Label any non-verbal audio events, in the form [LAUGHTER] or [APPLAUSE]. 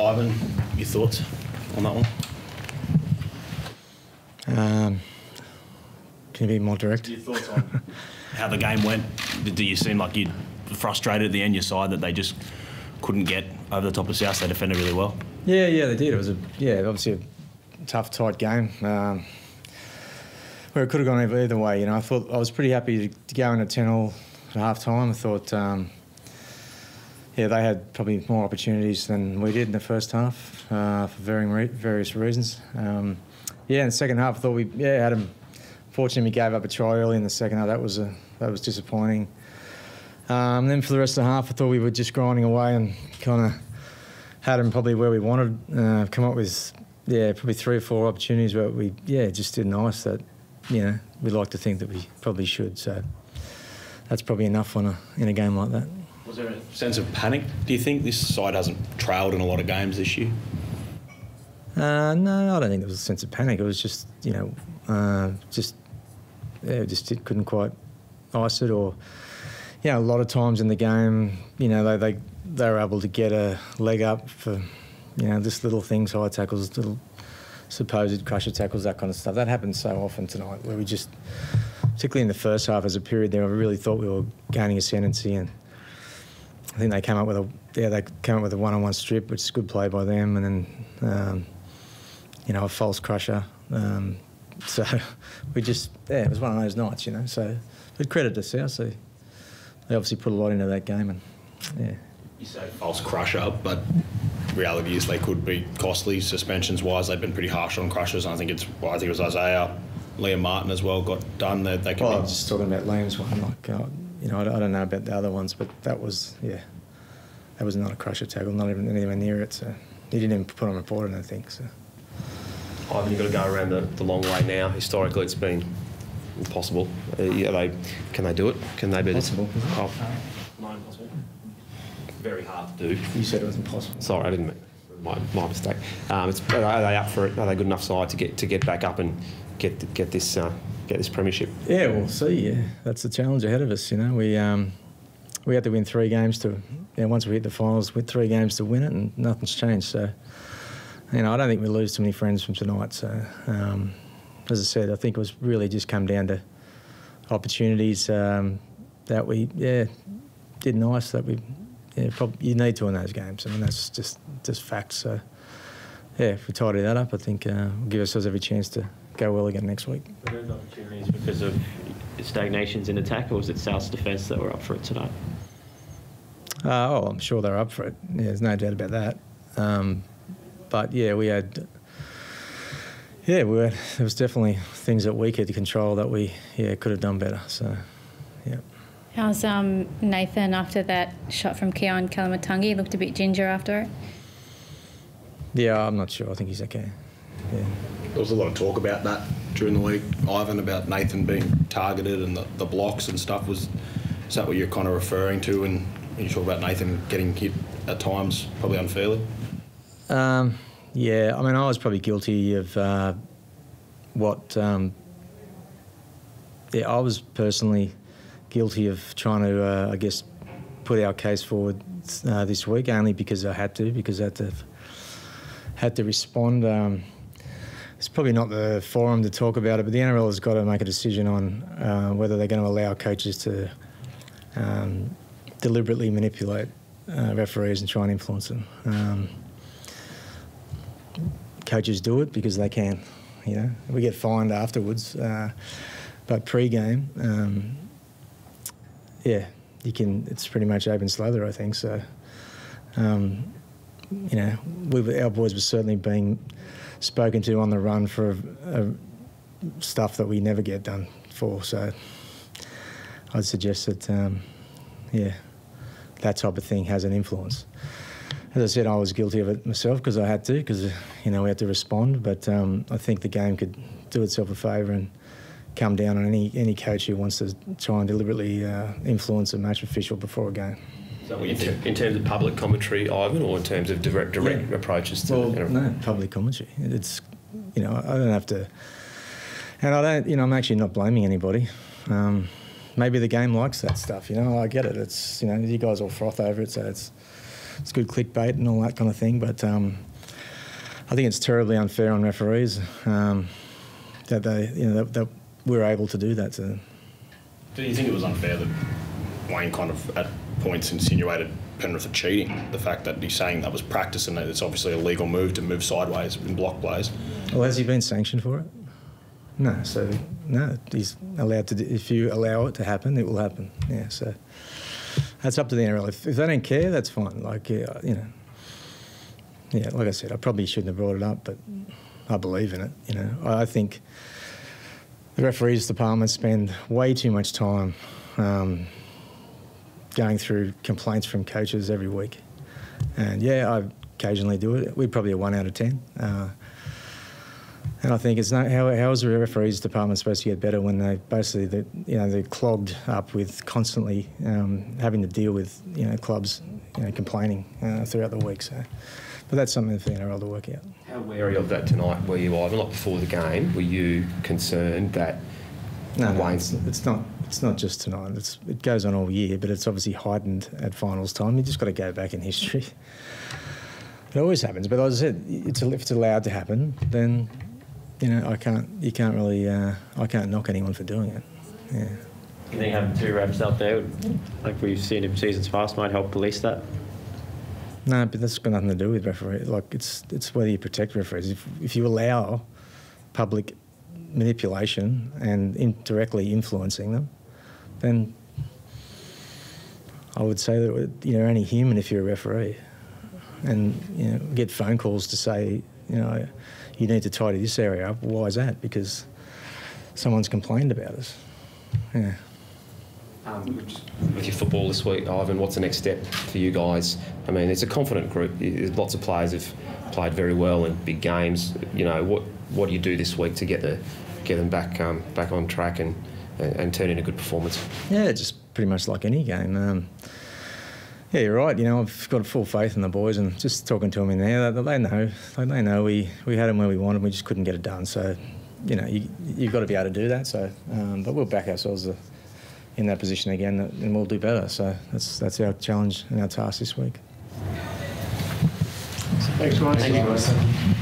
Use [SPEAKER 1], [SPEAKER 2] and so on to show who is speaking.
[SPEAKER 1] Ivan, your thoughts on that one?
[SPEAKER 2] Um, can you be more direct?
[SPEAKER 1] Your thoughts on [LAUGHS] how the game went? Do you seem like you frustrated at the end, your side, that they just couldn't get over the top of South? They defended really well.
[SPEAKER 2] Yeah, yeah, they did. It was a yeah, obviously a tough, tight game. Um, where it could have gone either, either way. You know, I thought I was pretty happy to, to go into ten all at half time. I thought, um, yeah, they had probably more opportunities than we did in the first half uh, for varying re- various reasons. Um, yeah, in the second half, I thought we yeah had them. Fortunately, we gave up a try early in the second half. That was a that was disappointing. Um, then for the rest of the half, I thought we were just grinding away and kind of had them probably where we wanted. Uh, come up with yeah probably three or four opportunities where we yeah just did nice that you know we like to think that we probably should. So that's probably enough on a in a game like that.
[SPEAKER 1] Was there a sense of panic? Do you think this side hasn't trailed in a lot of games this year?
[SPEAKER 2] Uh, no, I don't think there was a sense of panic. It was just you know uh, just yeah just it couldn't quite ice it or yeah, a lot of times in the game, you know, they, they they were able to get a leg up for, you know, just little things, high tackles, little supposed crusher tackles, that kind of stuff. That happens so often tonight, where we just, particularly in the first half, as a period there, I really thought we were gaining ascendancy, and I think they came up with a yeah they came up with a one-on-one strip, which is good play by them, and then um, you know a false crusher. Um, [LAUGHS] so we just yeah, it was one of those nights, you know. So, but credit to South Sea they obviously put a lot into that game, and yeah.
[SPEAKER 1] You say false crusher, but reality is they could be costly suspensions wise. They've been pretty harsh on crushers. I think it's well, I think it was Isaiah, Liam Martin as well got done. They, they
[SPEAKER 2] well,
[SPEAKER 1] be,
[SPEAKER 2] I was just talking about Liam's one. Like uh, you know, I don't, I don't know about the other ones, but that was yeah, that was not a crusher tackle, not even anywhere near it. So he didn't even put on a report, and I don't think. So.
[SPEAKER 3] Ivan, you've got to go around the, the long way now. Historically, it's been impossible. Uh, yeah, they can they do it? Can they be
[SPEAKER 2] Possible.
[SPEAKER 3] Oh, not impossible. Very hard to do.
[SPEAKER 2] You said it was impossible.
[SPEAKER 3] Sorry, I didn't mean my, my mistake. Um, it's, are they up for it? Are they good enough side to get to get back up and get get this uh, get this premiership?
[SPEAKER 2] Yeah, we'll see. Yeah, that's the challenge ahead of us. You know, we um, we had to win three games to. Yeah, once we hit the finals, with three games to win it, and nothing's changed. So, you know, I don't think we lose too many friends from tonight. So, um, as I said, I think it was really just come down to opportunities um, that we yeah did nice that we yeah probably you need to in those games. I mean that's just just fact. So yeah, if we tidy that up, I think uh, we'll give ourselves every chance to go well again next week.
[SPEAKER 4] Were those opportunities because of stagnations in attack, or was it South's defence that were up for it tonight?
[SPEAKER 2] Uh, oh, I'm sure they're up for it. Yeah, there's no doubt about that. Um, but yeah, we had yeah, we were, there was definitely things that we could control that we yeah could have done better. So, yeah.
[SPEAKER 5] How's um, Nathan after that shot from Keaon Koloamatangi? He looked a bit ginger after it.
[SPEAKER 2] Yeah, I'm not sure. I think he's okay. Yeah.
[SPEAKER 1] there was a lot of talk about that during the week, Ivan, about Nathan being targeted and the, the blocks and stuff. Was is that what you're kind of referring to when, when you talk about Nathan getting hit at times, probably unfairly?
[SPEAKER 2] Um, yeah, I mean, I was probably guilty of uh, what. Um, yeah, I was personally guilty of trying to, uh, I guess, put our case forward uh, this week only because I had to, because I had to had to respond. Um, it's probably not the forum to talk about it, but the NRL has got to make a decision on uh, whether they're going to allow coaches to um, deliberately manipulate uh, referees and try and influence them. Um, coaches do it because they can. You know, we get fined afterwards, uh, but pre-game, um, yeah, you can. It's pretty much open slather, I think. So, um, you know, we, our boys were certainly being spoken to on the run for uh, stuff that we never get done for. So, I'd suggest that, um, yeah, that type of thing has an influence as I said, I was guilty of it myself because I had to, because you know we had to respond. But um, I think the game could do itself a favour and come down on any any coach who wants to try and deliberately uh, influence a match official before a game.
[SPEAKER 3] In, ter- in, terms of public commentary, Ivan, or in terms of direct direct yeah. approaches to?
[SPEAKER 2] Well, no, public commentary. It's you know I don't have to, and I don't you know I'm actually not blaming anybody. Um, maybe the game likes that stuff. You know I get it. It's you know you guys all froth over it, so it's it's good clickbait and all that kind of thing. But um, I think it's terribly unfair on referees um, that they, you know, that, that we're able to do that to them.
[SPEAKER 1] Do you think it was unfair that Wayne kind of at points insinuated Penrith are cheating? The fact that he's saying that was practice and that it's obviously a legal move to move sideways in block plays.
[SPEAKER 2] Well, has he been sanctioned for it? No. So no, he's allowed to. Do, if you allow it to happen, it will happen. Yeah. So that's up to the NRL. If, if they don't care, that's fine. Like yeah, you know. Yeah, like I said, I probably shouldn't have brought it up, but I believe in it. You know, I I think the referees department spend way too much time um, going through complaints from coaches every week. And yeah, I occasionally do it. We're probably a one out of ten. Uh, and I think it's not how, how is the referees department supposed to get better when they basically they, you know they're clogged up with constantly um, having to deal with you know clubs you know complaining uh, throughout the week. So, but that's something for the NRL to work out.
[SPEAKER 3] How wary of that tonight were you, Ivan? Like before the game, were you concerned that
[SPEAKER 2] No, no, it's, it's not. It's not just tonight. It's, it goes on all year, but it's obviously heightened at finals time. You just got to go back in history. It always happens, but as I said, it's, if it's allowed to happen, then you know I can't. You can't really. Uh, I can't knock anyone for doing it. Yeah.
[SPEAKER 4] You think having two refs out there, like we've seen in seasons past, might help police that?
[SPEAKER 2] No, but that's got nothing to do with referees. Like it's it's whether you protect referees. If if you allow public manipulation and indirectly influencing them, then I would say that you're only human if you're a referee, and you know get phone calls to say you know you need to tidy this area up. Why is that? Because someone's complained about us. Yeah.
[SPEAKER 3] Um, with your football this week, Ivan, what's the next step for you guys? I mean, it's a confident group. Lots of players have played very well in big games. You know, what what do you do this week to get the get them back um, back on track and, and and turn in a good performance?
[SPEAKER 2] Yeah, just pretty much like any game. Um, yeah, you're right. You know, I've got full faith in the boys, and just talking to them in there, they, they know. They, they know we, we had them where we wanted. We just couldn't get it done. So, you know, you, you've got to be able to do that. So, um, but we'll back ourselves uh, in that position again, and we'll do better. So that's that's our challenge and our task this week.
[SPEAKER 4] Thanks, guys. Thank you, guys.